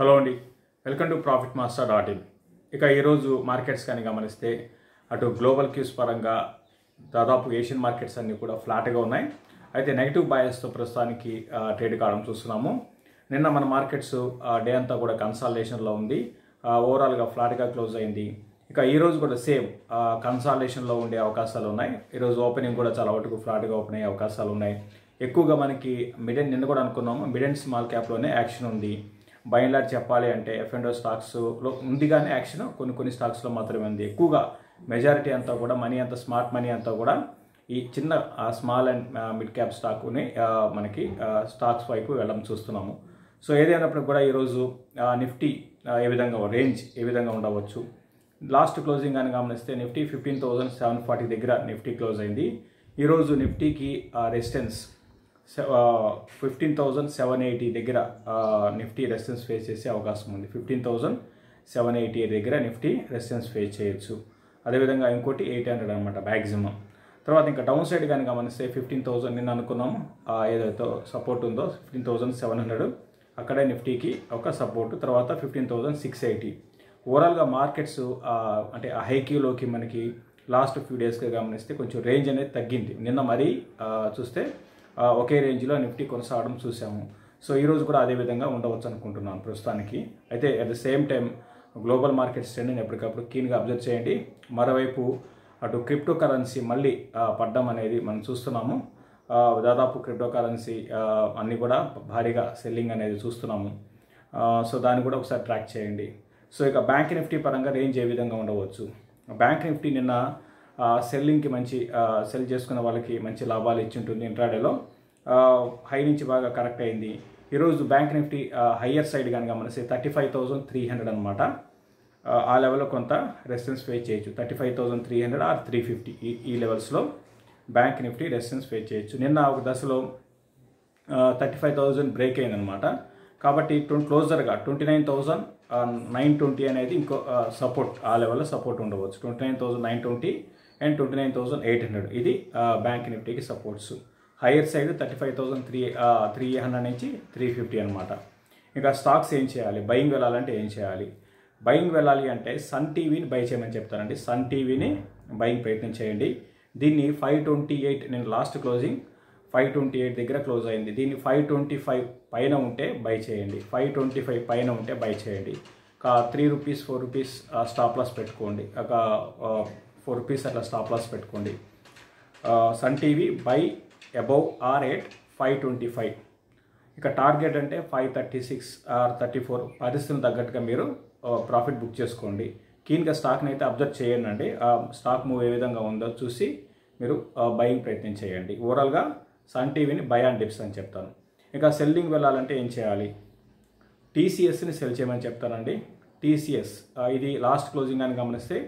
Hello అండి. Welcome to profit master dot in. ఇక ఈరోజు మార్కెట్స్ కానీ గమనిస్తే అటు గ్లోబల్ క్యూస్ పరంగా దాదాపు ఏషియన్ మార్కెట్స్ అన్నీ కూడా ఫ్లాట్గా ఉన్నాయి. అయితే నెగిటివ్ బయాస్తో ప్రస్తుతానికి ట్రేడ్ కావడం చూస్తున్నాము. నిన్న మన మార్కెట్స్ డే అంతా కూడా కన్సాలిడేషన్లో ఉంది. ఓవరాల్గా ఫ్లాట్గా క్లోజ్ అయింది. ఇక ఈ రోజు కూడా సేమ్ కన్సాలిడేషన్లో ఉండే అవకాశాలు ఉన్నాయి. ఈరోజు ఓపెనింగ్ కూడా చాలా వరకు ఫ్లాట్గా ఓపెన్ అయ్యే అవకాశాలు ఉన్నాయి. ఎక్కువగా మనకి మిడెన్ నిన్న కూడా అనుకున్నాము. మిడెన్ స్మాల్ క్యాప్లోనే యాక్షన్ ఉంది. బై అండ్ లార్జ్ చెప్పాలి అంటే ఎఫ్ అండ్ స్టాక్స్లో ఉంది కానీ యాక్షన్ కొన్ని కొన్ని స్టాక్స్లో మాత్రమే ఉంది. ఎక్కువగా మెజారిటీ అంతా కూడా మనీ అంతా స్మార్ట్ మనీ అంతా కూడా ఈ చిన్న స్మాల్ అండ్ మిడ్ క్యాప్ స్టాక్ని మనకి స్టాక్స్ వైపు వెళ్ళడం చూస్తున్నాము. సో ఏదైనప్పుడు కూడా ఈరోజు నిఫ్టీ ఏ విధంగా రేంజ్ ఏ విధంగా ఉండవచ్చు? లాస్ట్ క్లోజింగ్ అని గమనిస్తే Nifty fifteen thousand seven forty దగ్గర నిఫ్టీ క్లోజ్ అయింది. ఈరోజు నిఫ్టీకి resistance fifteen thousand seven eighty దగ్గర నిఫ్టీ రెసిస్టెన్స్ ఫేస్ చేసే అవకాశం ఉంది. ఫిఫ్టీన్ థౌజండ్ సెవెన్ ఎయిటీ దగ్గర నిఫ్టీ రెసిస్టెన్స్ ఫేస్ చేయొచ్చు. అదేవిధంగా ఇంకోటి ఎయిట్ హండ్రెడ్ అనమాట మ్యాక్సిమం తర్వాత ఇంకా డౌన్ సైడ్ కానీ గమనిస్తే ఫిఫ్టీన్ థౌజండ్ నిన్న అనుకున్నాము ఏదైతే సపోర్ట్ ఉందో ఫిఫ్టీన్ థౌజండ్ సెవెన్ హండ్రెడ్ అక్కడే నిఫ్టీకి ఒక సపోర్ట్ తర్వాత ఫిఫ్టీన్ థౌజండ్ సిక్స్ ఎయిటీ ఓవరాల్గా మార్కెట్స్ అంటే ఆ హైక్యూలోకి మనకి లాస్ట్ ఫ్యూ డేస్గా గమనిస్తే కొంచెం రేంజ్ అనేది తగ్గింది. నిన్న మరీ చూస్తే ఒకే రేంజ్లో నిఫ్టీ కొనసాగడం చూసాము సో ఈరోజు కూడా అదే విధంగా ఉండవచ్చు అనుకుంటున్నాను ప్రస్తుతానికి. అయితే at the same time global markets ట్రెండ్ని ఎప్పటికప్పుడు కీన్గా అబ్జర్వ్ చేయండి. మరోవైపు అటు క్రిప్టో కరెన్సీ మళ్ళీ పడ్డం అనేది మనం చూస్తున్నాము. దాదాపు క్రిప్టో కరెన్సీ అన్నీ కూడా భారీగా సెల్లింగ్ అనేది చూస్తున్నాము. సో దాన్ని కూడా ఒకసారి ట్రాక్ చేయండి. సో ఇక బ్యాంక్ నిఫ్టీ పరంగా రేంజ్ ఏ విధంగా ఉండవచ్చు? బ్యాంక్ నిఫ్టీ నిన్న సెల్లింగ్కి మంచి సెల్ చేసుకున్న వాళ్ళకి మంచి లాభాలు ఇచ్చి ఉంటుంది ఇంట్రాడేలో. హై నుంచి బాగా కరెక్ట్ అయింది. ఈరోజు బ్యాంక్ నిఫ్టీ హయ్యర్ సైడ్ కానీ గమనిస్తే thirty five thousand three hundred అనమాట ఆ, లెవెల్లో కొంత రెసిస్టెన్స్ ఫేస్ చేయొచ్చు. Thirty five thousand three hundred or three fifty ఈ ఈ లెవెల్స్లో బ్యాంక్ నిఫ్టీ రెసిస్టెన్స్ ఫేస్ చేయొచ్చు. నిన్న ఒక దశలో థర్టీ ఫైవ్ థౌజండ్ బ్రేక్ అయిందనమాట కాబట్టి twenty క్లోజర్గా twenty nine thousand nine twenty అనేది ఇంకో సపోర్ట్ ఆ లెవెల్లో సపోర్ట్ ఉండవచ్చు. Twenty nine thousand nine twenty and twenty nine thousand eight hundred ఇది bank నిఫ్టీకి supports higher side thirty five thousand three three hundred నుంచి three fifty అనమాట ఇంకా stocks ఏం చేయాలి? బయింగ్ వెళ్ళాలంటే ఏం చేయాలి? బయింగ్ వెళ్ళాలి అంటే సన్ టీవీని బై చేయమని చెప్తానండి. సన్ టీవీని బయింగ్ ప్రయత్నం చేయండి. దీన్ని ఫైవ్ ట్వంటీ ఎయిట్ నేను last closing five twenty eight దగ్గర క్లోజ్ అయింది. దీన్ని ఫైవ్ ట్వంటీ ఫైవ్ పైన ఉంటే బై చేయండి. ఫైవ్ ట్వంటీ ఫైవ్ పైన ఉంటే బై చేయండి. ఒక three rupees four rupees stop loss పెట్టుకోండి. ఒక ఫోర్ రూపీస్ అట్లా స్టాప్ లాస్ పెట్టుకోండి. Sun TV buy above or eight five twenty five ఇక టార్గెట్ అంటే five thirty six or thirty four పరిస్థితులు తగ్గట్టుగా మీరు ప్రాఫిట్ బుక్ చేసుకోండి. కీన్గా స్టాక్ని అయితే అబ్జర్వ్ చేయండి ఆ స్టాక్ మూవ్ ఏ విధంగా ఉందో చూసి మీరు బయింగ్ ప్రయత్నం చేయండి. ఓవరాల్గా సన్ టీవీని బై అండ్ డిప్స్ అని చెప్తాను. ఇక సెల్లింగ్ వెళ్ళాలంటే ఏం చేయాలి? టీసీఎస్ని సెల్ చేయమని చెప్తానండి. టీసీఎస్ ఇది లాస్ట్ క్లోజింగ్ అని గమనిస్తే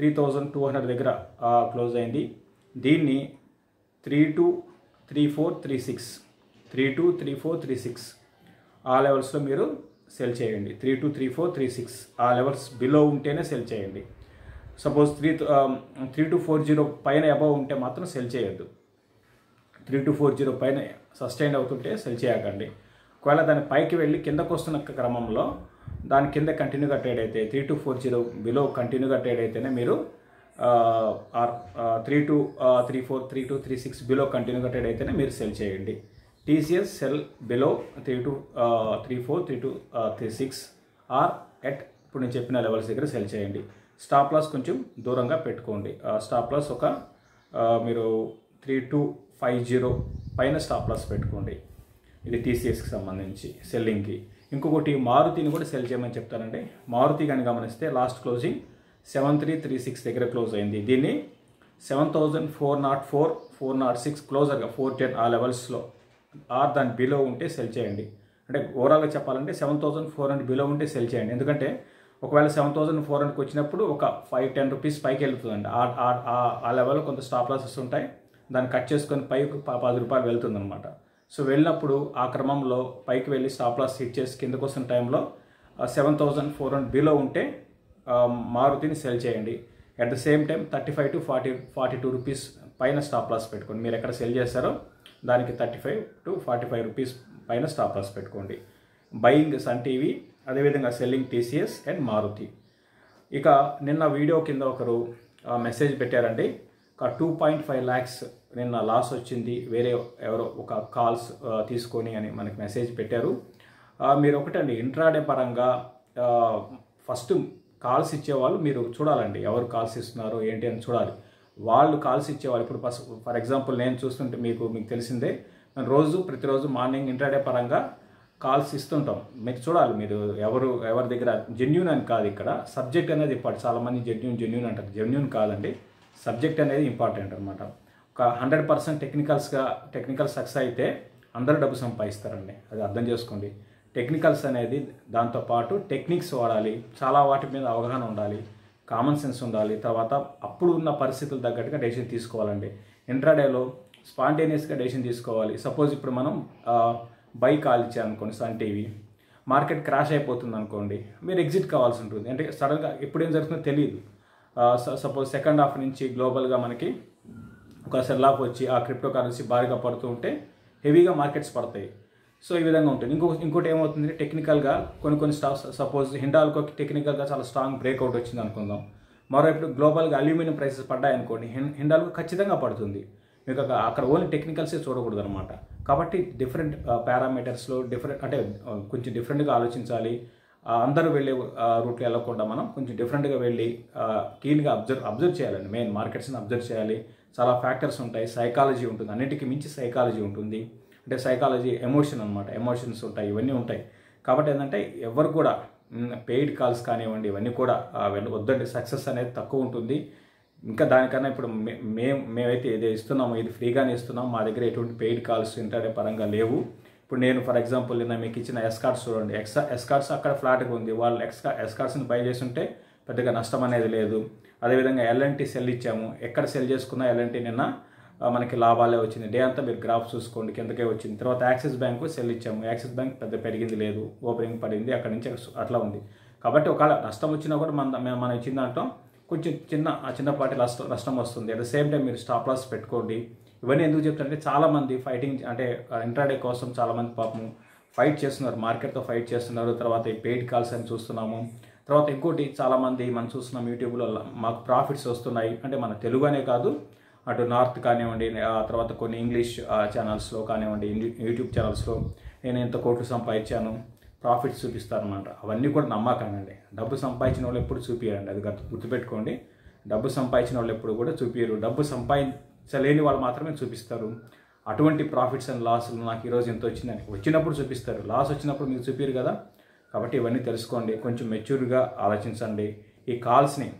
త్రీ థౌజండ్ టూ హండ్రెడ్ దగ్గర క్లోజ్ అయింది. దీన్ని three two three four three six three two three four three six ఆ లెవెల్స్లో మీరు సెల్ చేయండి. Three two three four three six ఆ లెవెల్స్ బిలో ఉంటేనే సెల్ చేయండి. Suppose three three two four zero పైన అబవ్ ఉంటే మాత్రం సెల్ చేయొద్దు. త్రీ టు ఫోర్ జీరో పైన సస్టైన్ అవుతుంటే సెల్ చేయకండి. ఒకవేళ దాని పైకి వెళ్ళి కిందకు వస్తున్న క్రమంలో దాని కింద కంటిన్యూగా ట్రేడ్ అయితే three two four zero below కంటిన్యూగా ట్రేడ్ అయితేనే మీరు or three two three four three two three six below కంటిన్యూగా ట్రేడ్ అయితేనే మీరు సెల్ చేయండి. TCS sell below three two three four three two three six or at ఇప్పుడు నేను చెప్పిన లెవెల్స్ దగ్గర సెల్ చేయండి. స్టాప్ లాస్ కొంచెం దూరంగా పెట్టుకోండి. స్టాప్ లాస్ ఒక మీరు త్రీ టు ఫైవ్ జీరో పైన స్టాప్ లాస్ పెట్టుకోండి. ఇది టీసీఎస్కి సంబంధించి సెల్లింగ్కి ఇంకొకటి మారుతిని కూడా సెల్ చేయమని చెప్తానండి. మారుతి కానీ గమనిస్తే last closing seven three three six దగ్గర క్లోజ్ అయింది. దీన్ని seven thousand four not four four not six క్లోజర్గా four ten ఆ లెవెల్స్లో ఆర్ దాని బిలో ఉంటే సెల్ చేయండి. అంటే ఓవరాల్గా చెప్పాలంటే seven thousand four hundred below ఉంటే సెల్ చేయండి. ఎందుకంటే ఒకవేళ సెవెన్ థౌసండ్ ఫోర్ హండ్రెడ్కి వచ్చినప్పుడు ఒక ఫైవ్ టెన్ రూపీస్ పైకి వెళ్తుందండి. ఆ- లెవెల్లో కొంత స్టాప్ లాసెస్ ఉంటాయి. దాన్ని కట్ చేసుకొని పైకి పది రూపాయలు వెళ్తుందన్నమాట. సో వెళ్ళినప్పుడు ఆ క్రమంలో పైకి వెళ్ళి స్టాప్ లాస్ హిట్ చేసి కిందకు వస్తున్న టైంలో seven thousand four hundred below ఉంటే మారుతిని సెల్ చేయండి. At the same time thirty five to forty forty two rupees పైన స్టాప్ లాస్ పెట్టుకోండి. మీరు ఎక్కడ సెల్ చేస్తారో దానికి thirty five to forty five rupees పైన స్టాప్ లాస్ పెట్టుకోండి. బయింగ్ సన్ టీవీ అదేవిధంగా సెల్లింగ్ టీసీఎస్ అండ్ మారుతి ఇక నిన్న వీడియో కింద ఒకరు మెసేజ్ పెట్టారండి. ఒక టూ పాయింట్ ఫైవ్ ల్యాక్స్ నిన్న లాస్ వచ్చింది వేరే ఎవరో ఒక కాల్స్ తీసుకొని అని మనకి మెసేజ్ పెట్టారు. మీరు ఒకటండి ఇంట్రాడే పరంగా ఫస్ట్ కాల్స్ ఇచ్చేవాళ్ళు మీరు చూడాలండి ఎవరు కాల్స్ ఇస్తున్నారు ఏంటి అని చూడాలి. వాళ్ళు కాల్స్ ఇచ్చేవాళ్ళు ఇప్పుడు ఫస్ట్ ఫర్ ఎగ్జాంపుల్ నేను చూస్తుంటే మీకు మీకు తెలిసిందే రోజు ప్రతిరోజు మార్నింగ్ ఇంట్రాడే పరంగా కాల్స్ ఇస్తుంటాం. మీరు చూడాలి మీరు ఎవరు ఎవరి దగ్గర జెన్యున్ అని కాదు ఇక్కడ సబ్జెక్ట్ అనేది ఇంపార్టెంట్ చాలామంది జెన్యున్ జెన్యున్ అంటారు. జెన్యున్ కాదండి సబ్జెక్ట్ అనేది ఇంపార్టెంట్ అనమాట ఒక హండ్రెడ్ పర్సెంట్ టెక్నికల్స్గా టెక్నికల్ సక్సెస్ అయితే అందరూ డబ్బు సంపాదిస్తారండి. అది అర్థం చేసుకోండి. టెక్నికల్స్ అనేది దాంతోపాటు టెక్నిక్స్ వాడాలి చాలా వాటి మీద అవగాహన ఉండాలి కామన్ సెన్స్ ఉండాలి తర్వాత అప్పుడు ఉన్న పరిస్థితులు తగ్గట్టుగా డెసిషన్ తీసుకోవాలండి. ఇంట్రాడేలో స్పాంటేనియస్గా డెసిషన్ తీసుకోవాలి. సపోజ్ ఇప్పుడు మనం బై కాల్ ఇచ్చారనుకోండి సన్ టీవీ మార్కెట్ క్రాష్ అయిపోతుంది అనుకోండి మీరు ఎగ్జిట్ కావాల్సి ఉంటుంది. అంటే సడన్గా ఎప్పుడు ఏం జరుగుతుందో తెలియదు సపోజ్ సెకండ్ హాఫ్ నుంచి గ్లోబల్గా మనకి ఒక సెల్ ఆఫ్ వచ్చి ఆ క్రిప్టో కరెన్సీ భారీగా పడుతూ ఉంటే హెవీగా మార్కెట్స్ పడతాయి. సో ఈ విధంగా ఉంటుంది. ఇంకో ఇంకోటి ఏమవుతుంది? టెక్నికల్గా కొన్ని కొన్ని స్టాక్స్ సపోజ్ హిండాల్కో టెక్నికల్గా చాలా స్ట్రాంగ్ బ్రేక్అవుట్ వచ్చింది అనుకుందాం. మరో ఇప్పుడు గ్లోబల్గా అల్యూమినియం ప్రైసెస్ పడ్డాయనుకోండి హిండాల్కో ఖచ్చితంగా పడుతుంది. మీకు అక్కడ ఓన్లీ టెక్నికల్సే చూడకూడదు అనమాట కాబట్టి డిఫరెంట్ పారామీటర్స్లో డిఫరెంట్ అంటే కొంచెం డిఫరెంట్గా ఆలోచించాలి. అందరూ వెళ్ళే రూట్లో వెళ్ళకుండా మనం కొంచెం డిఫరెంట్గా వెళ్ళి క్లీన్గా అబ్జర్వ్ అబ్జర్వ్ చేయాలండి. మెయిన్ మార్కెట్స్ని అబ్జర్వ్ చేయాలి. చాలా ఫ్యాక్టర్స్ ఉంటాయి. సైకాలజీ ఉంటుంది. అన్నిటికీ మించి సైకాలజీ ఉంటుంది. అంటే సైకాలజీ ఎమోషన్ అనమాట ఎమోషన్స్ ఉంటాయి. ఇవన్నీ ఉంటాయి. కాబట్టి ఏంటంటే ఎవరు కూడా పెయిడ్ కాల్స్ కానివ్వండి ఇవన్నీ కూడా వద్దండి. సక్సెస్ అనేది తక్కువ ఉంటుంది. ఇంకా దానికన్నా ఇప్పుడు మే- మేము మేమైతే ఏదో ఇస్తున్నామో ఇది ఫ్రీగానే ఇస్తున్నాం మా దగ్గర ఎటువంటి పెయిడ్ కాల్స్ ఇంటర్నెట్ పరంగా లేవు. ఇప్పుడు నేను ఫర్ ఎగ్జాంపుల్ నిన్న మీకు ఇచ్చిన ఎస్కార్ట్స్ చూడండి. ఎక్స్ ఎస్కార్ట్స్ అక్కడ ఫ్లాట్గా ఉంది. వాళ్ళు ఎక్స్కా ఎస్కార్ట్స్ని బై చేసి ఉంటే పెద్దగా నష్టం అనేది లేదు. అదేవిధంగా ఎల్ఎన్టీ సెల్ ఇచ్చాము. ఎక్కడ సెల్ చేసుకున్నా ఎల్ఎన్టీ నిన్న మనకి లాభాలే వచ్చింది. డే అంతా మీరు గ్రాఫ్ చూసుకోండి కిందకే వచ్చింది. తర్వాత యాక్సిస్ బ్యాంకు సెల్ ఇచ్చాము. యాక్సిస్ బ్యాంక్ పెద్ద పెరిగింది లేదు. ఓపెనింగ్ పడింది. అక్కడ నుంచి అట్లా ఉంది. కాబట్టి ఒకవేళ నష్టం వచ్చినా కూడా మన మేము- మనం ఇచ్చిన దాంట్లో కొంచెం చిన్న చిన్నపాటి నష్టం నష్టం వస్తుంది. అట్ ద సేమ్ టైం మీరు స్టాప్ లాస్ పెట్టుకోండి. ఇవన్నీ ఎందుకు చెప్తారంటే చాలామంది ఫైటింగ్ అంటే ఇంట్రాడే కోసం చాలామంది పాపం ఫైట్ చేస్తున్నారు మార్కెట్తో ఫైట్ చేస్తున్నారు. తర్వాత ఈ పెయిడ్ కాల్స్ అని చూస్తున్నాము. తర్వాత ఇంకోటి చాలామంది మనం చూస్తున్నాం యూట్యూబ్లో మాకు ప్రాఫిట్స్ వస్తున్నాయి. అంటే మన తెలుగు అనే కాదు అటు నార్త్ కానివ్వండి ఆ తర్వాత కొన్ని ఇంగ్లీష్ ఛానల్స్లో కానివ్వండి యూట్యూబ్ ఛానల్స్లో నేను ఎంత కోట్లు సంపాదించాను. ప్రాఫిట్స్ చూపిస్తారనమాట అవన్నీ కూడా నమ్మకానండి డబ్బు సంపాదించిన వాళ్ళు ఎప్పుడు చూపించండి అది గుర్తుపెట్టుకోండి. డబ్బు సంపాదించిన వాళ్ళు ఎప్పుడు కూడా చూపించరు డబ్బు సంపాదించలేని వాళ్ళు మాత్రమే చూపిస్తారు. అటువంటి ప్రాఫిట్స్ అండ్ లాస్లు నాకు ఈరోజు ఎంత వచ్చిందని వచ్చినప్పుడు చూపిస్తారు. లాస్ వచ్చినప్పుడు మీకు చూపిరు కదా? కాబట్టి ఇవన్నీ తెలుసుకోండి. కొంచెం మెచ్యూర్గా ఆలోచించండి. ఈ కాల్స్ని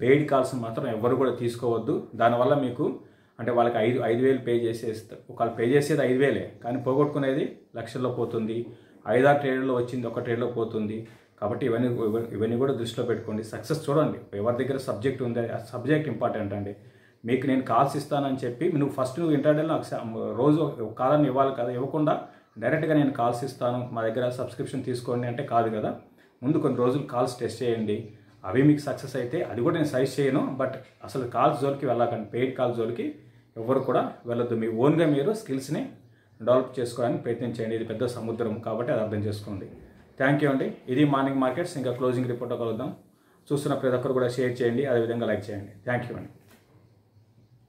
పెయిడ్ కాల్స్ మాత్రం ఎవరు కూడా తీసుకోవద్దు. దానివల్ల మీకు అంటే వాళ్ళకి ఐదు ఐదు వేలు పే చేసేస్తారు ఒకళ్ళు పే చేసేది ఐదు వేలే కానీ పోగొట్టుకునేది లక్షల్లో పోతుంది. ఐదారు ట్రేడ్లో వచ్చింది ఒక ట్రేడ్లో పోతుంది. కాబట్టి ఇవన్నీ ఇవన్నీ కూడా దృష్టిలో పెట్టుకోండి. సక్సెస్ చూడండి. ఎవరి దగ్గర సబ్జెక్ట్ ఉంది ఆ సబ్జెక్ట్ ఇంపార్టెంట్ అండి. మీకు నేను కాల్స్ ఇస్తానని చెప్పి నువ్వు ఫస్ట్ నువ్వు ఇంటర్నెట్లో నాకు రోజు కాలని ఇవ్వాలి కదా ఇవ్వకుండా డైరెక్ట్గా నేను కాల్స్ ఇస్తాను మా దగ్గర సబ్స్క్రిప్షన్ తీసుకోండి అంటే కాదు కదా. ముందు కొన్ని రోజులు కాల్స్ టెస్ట్ చేయండి. అవి మీకు సక్సెస్ అయితే అది కూడా నేను సజెస్ట్ చేయను బట్ అసలు కాల్స్ జోలికి వెళ్ళకండి పెయిడ్ కాల్స్ జోలికి ఎవరు కూడా వెళ్ళొద్దు. మీ ఓన్గా మీరు స్కిల్స్ని డెవలప్ చేసుకోవడానికి ప్రయత్నించండి ఇది పెద్ద సముద్రం కాబట్టి అది అర్థం చేసుకోండి. థ్యాంక్ యూ అండి. ఇది మార్నింగ్ మార్కెట్స్. ఇంకా క్లోజింగ్ రిపోర్ట్ కలుద్దాం చూస్తున్న ప్రతి ఒక్కరు కూడా షేర్ చేయండి. అదేవిధంగా లైక్ చేయండి. థ్యాంక్ యూ అండి.